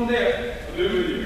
From, from there. Go.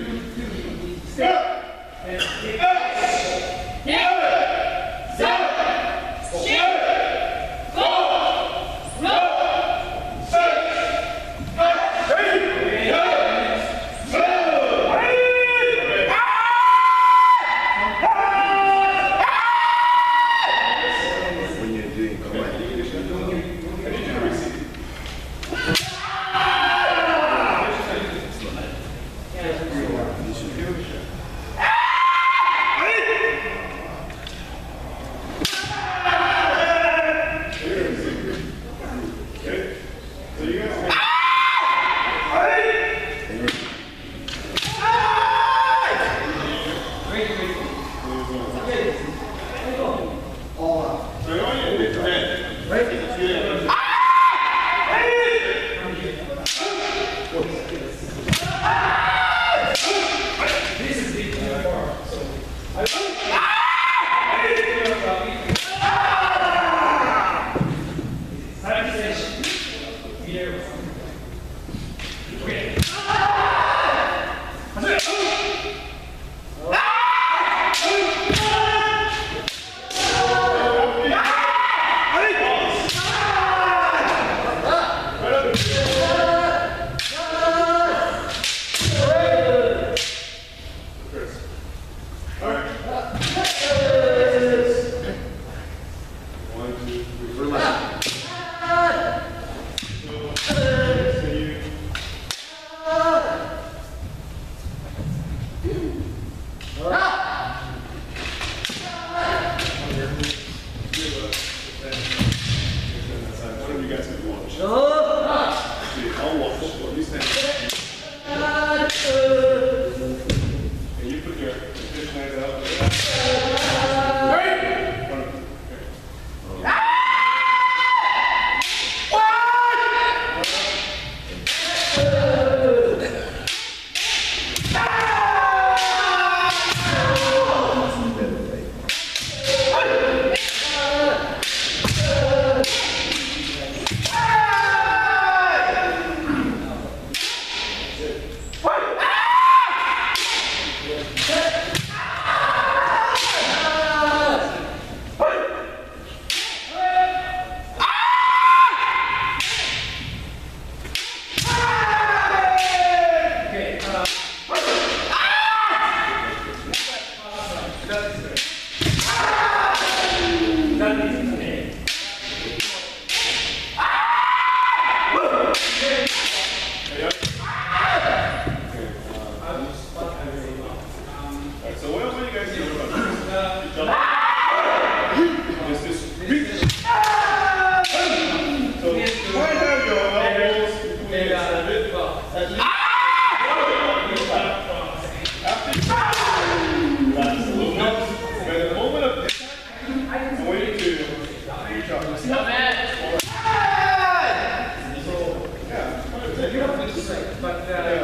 sake, but uh,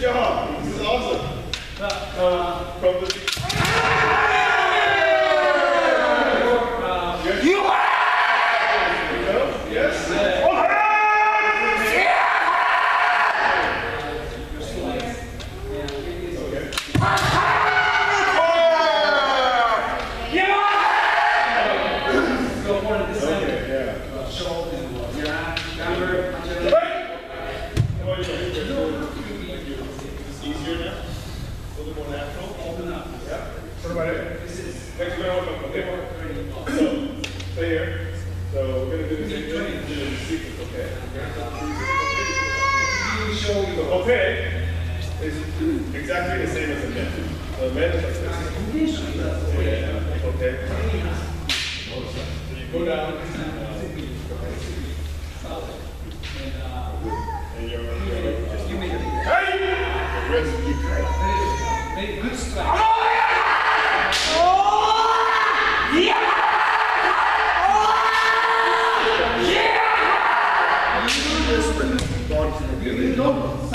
job. This is awesome. Uh, From the Yes. go more to the center. Okay, yeah. Shoulder, your arm, camber, punch it in. How about you? Is this easier now? A little bit more natural? Open up. kote is exactly the same as a men. The men is like this. Yeah, okay. So you go down. uh, and you're, you're, Just give me the hey! Your wrist. very good strike. But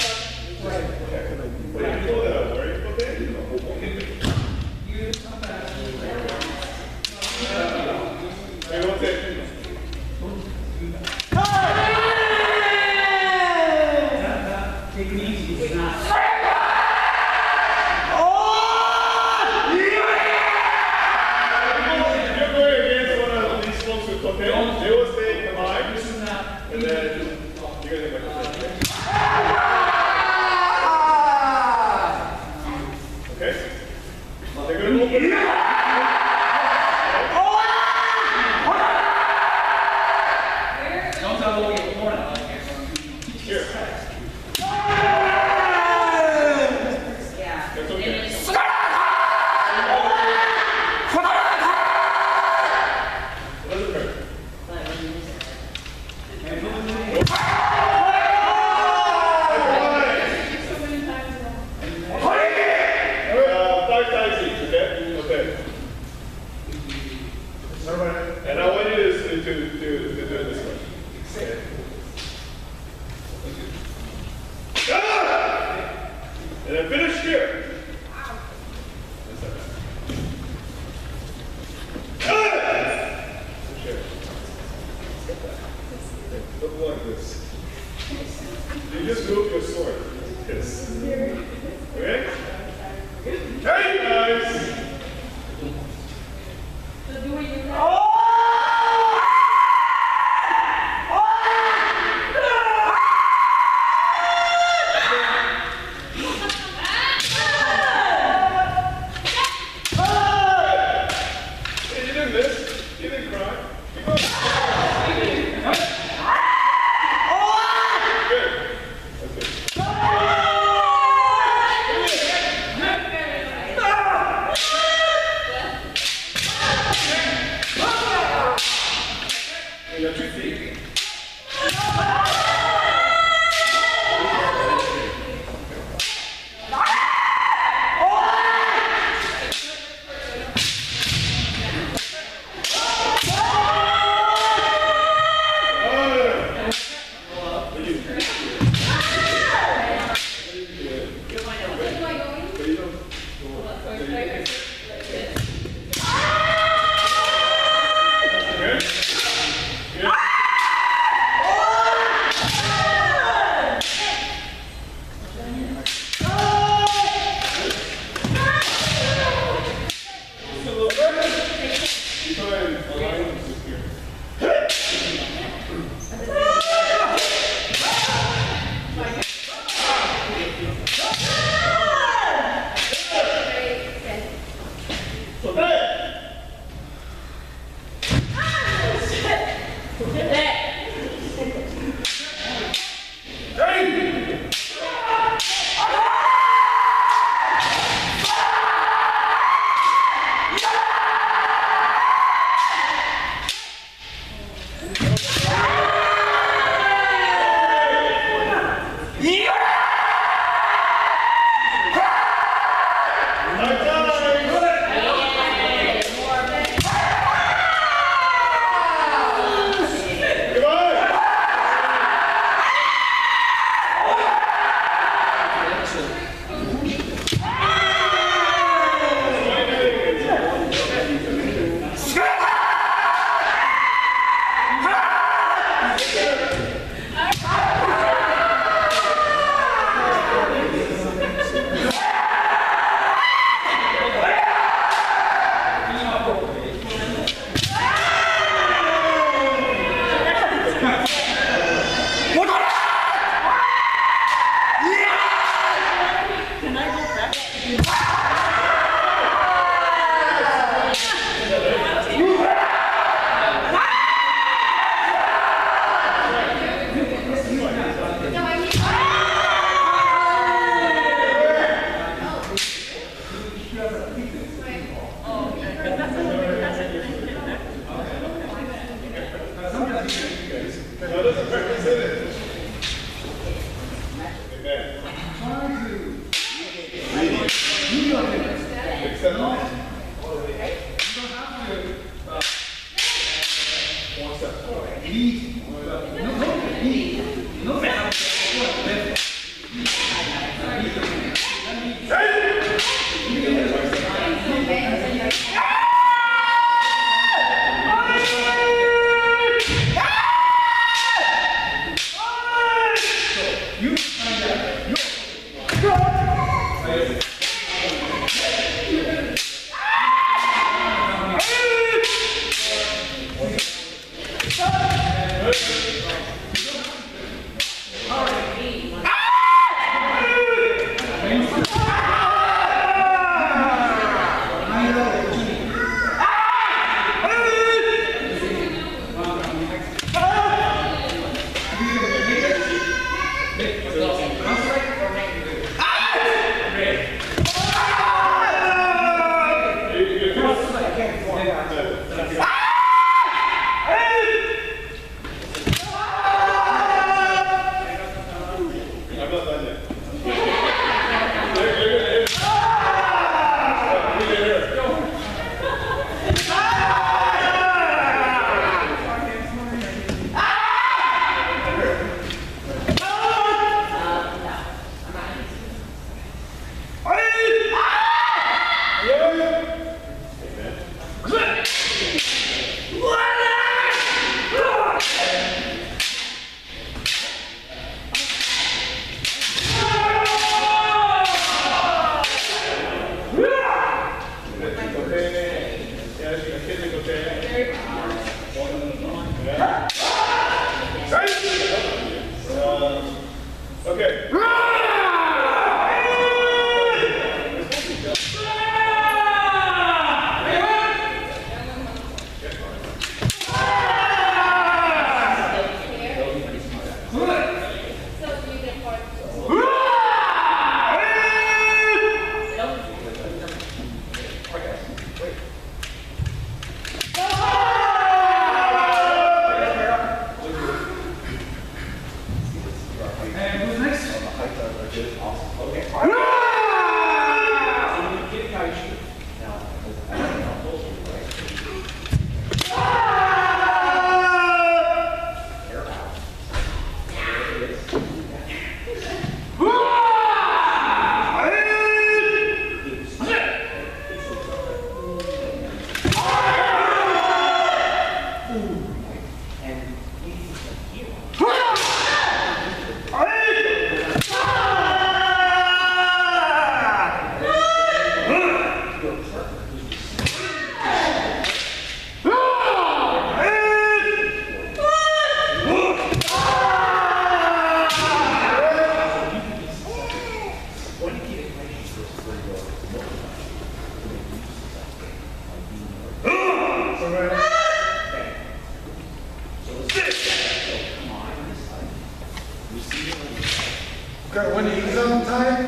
when exam time,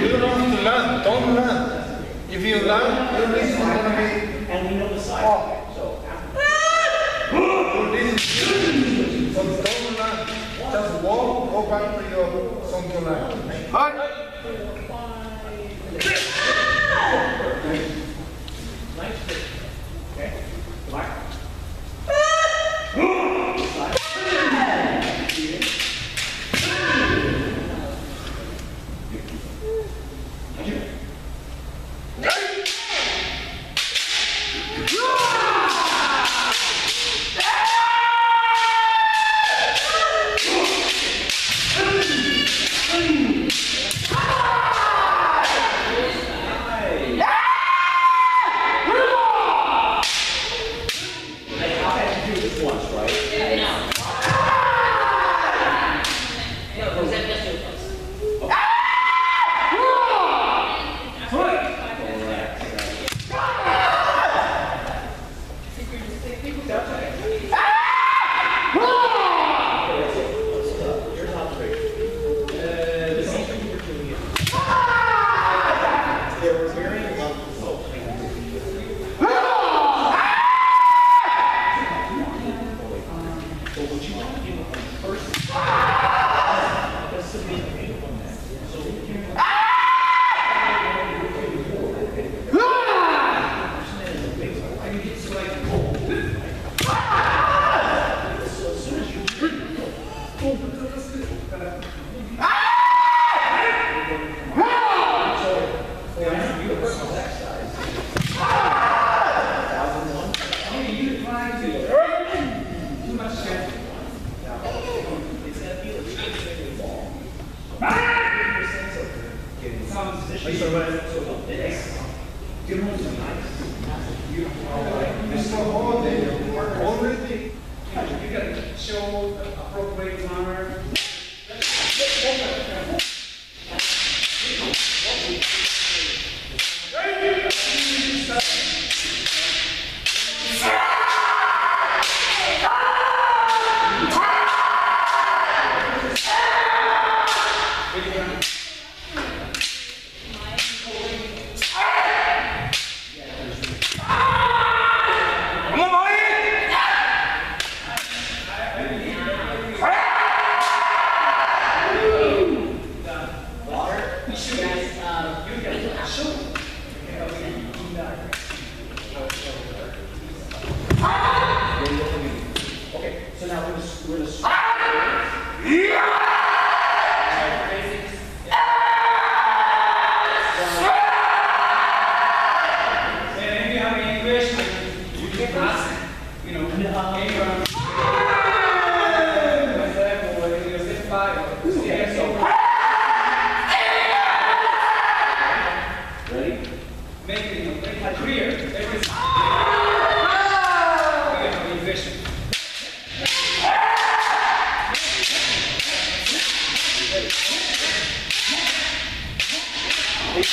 you don't have to learn, don't learn. If you learn, your list is gonna be And know the size, off. Oh. so is, so don't learn. Just walk, go back to your something?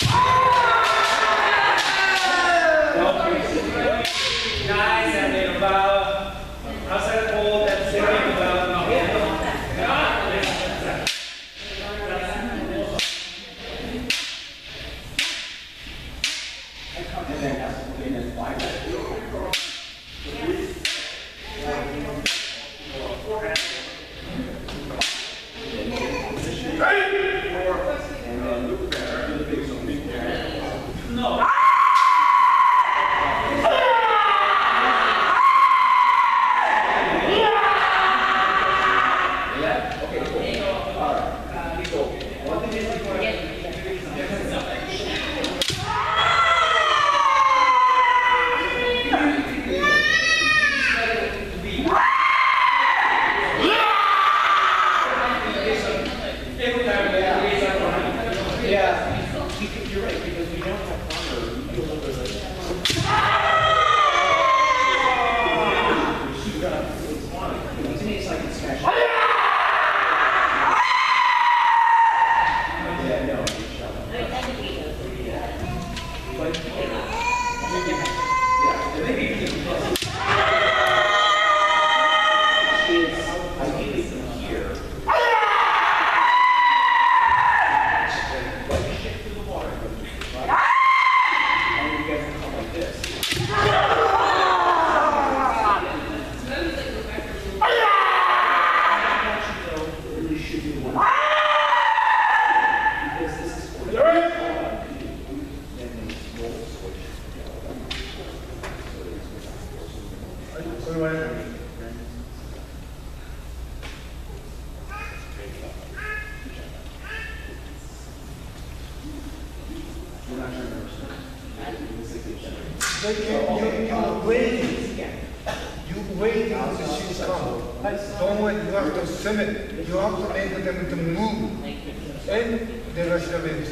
Ah!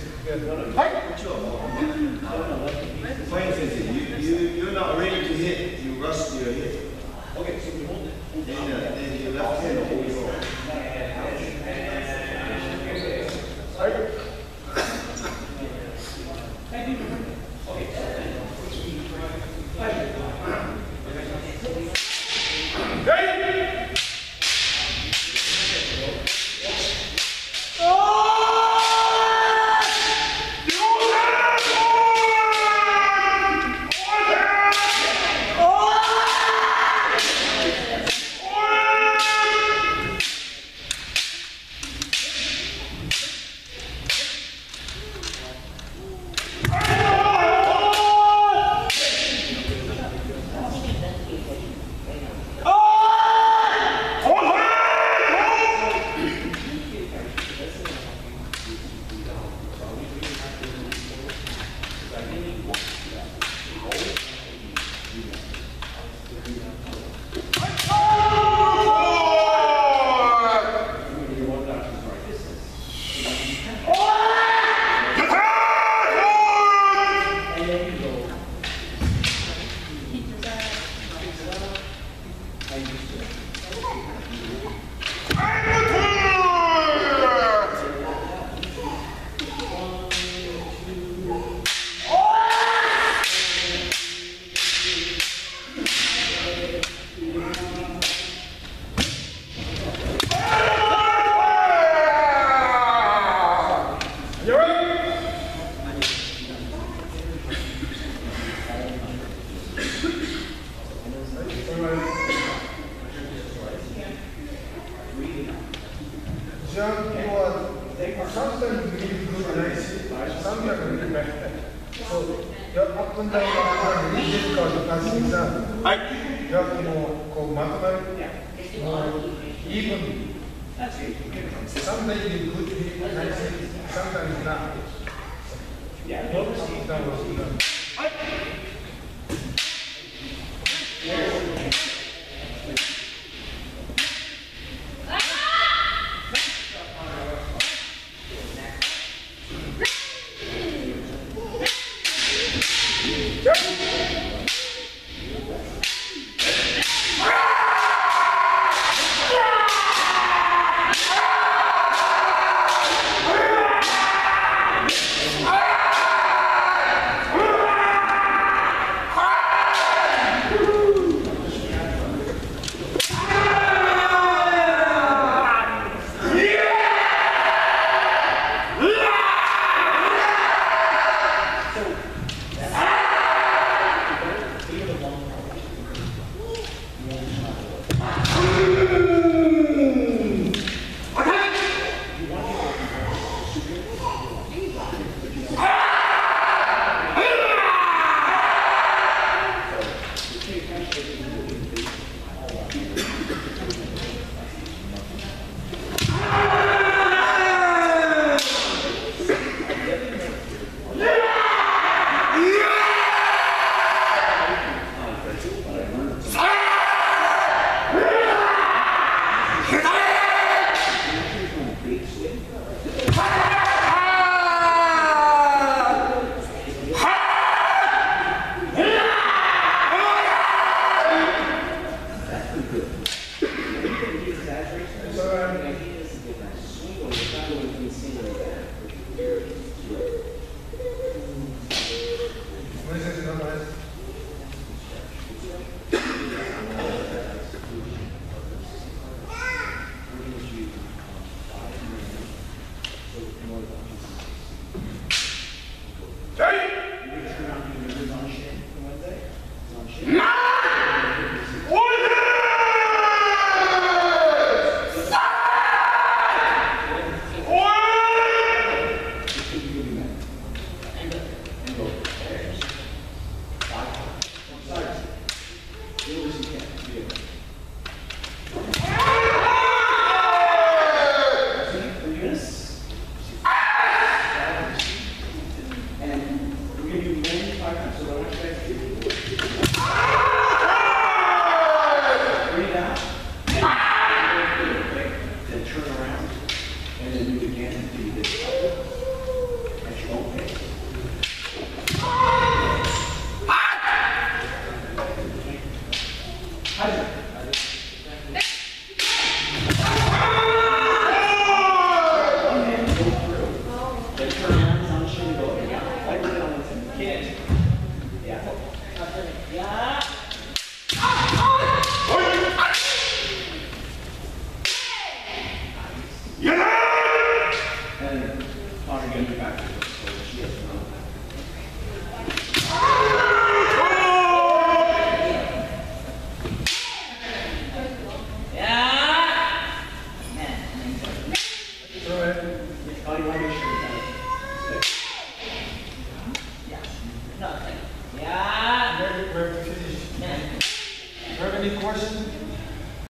Hey. For you, you, you're not ready to hit, you rush your hit. Okay, uh, you left hand.